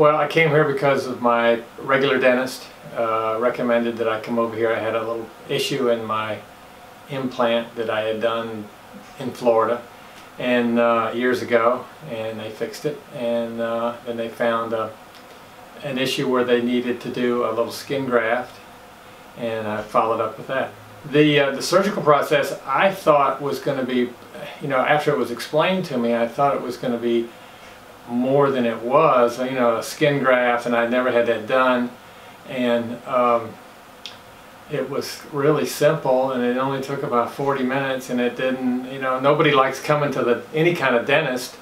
Well, I came here because of my regular dentist uh, recommended that I come over here. I had a little issue in my implant that I had done in Florida and uh, years ago and they fixed it and uh, then they found uh, an issue where they needed to do a little skin graft and I followed up with that. The, uh, the surgical process I thought was going to be, you know, after it was explained to me, I thought it was going to be more than it was, you know, a skin graft and I never had that done and um, it was really simple and it only took about 40 minutes and it didn't, you know, nobody likes coming to the any kind of dentist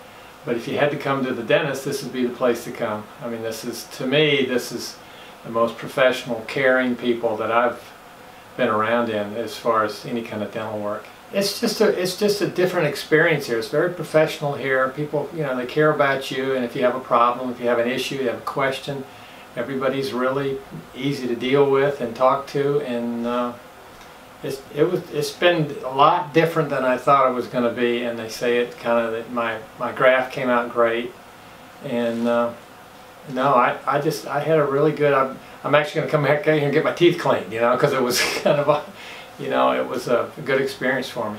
but if you had to come to the dentist this would be the place to come. I mean this is, to me, this is the most professional, caring people that I've been around in as far as any kind of dental work. It's just a it's just a different experience here. It's very professional here. People, you know, they care about you and if you have a problem, if you have an issue, you have a question, everybody's really easy to deal with and talk to and uh, it's it was it's been a lot different than I thought it was going to be and they say it kind of that my my graft came out great and uh, no I, I just I had a really good I'm, I'm actually going to come back here and get my teeth cleaned you know because it was kind of a you know, it was a good experience for me.